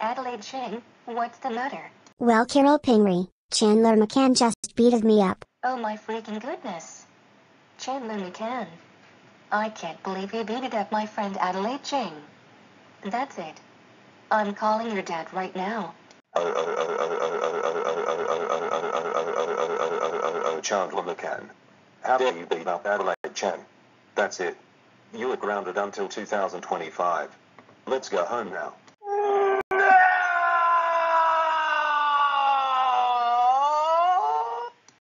Adelaide Chang, what's the matter? Well Carol Pingree, Chandler McCann just beated me up. Oh my freaking goodness. Chandler McCann. I can't believe you beat up my friend Adelaide Chang. That's it. I'm calling your dad right now. Chandler McCann. How dare you beat up Adelaide Chang? That's it. You are grounded until 2025. Let's go home now.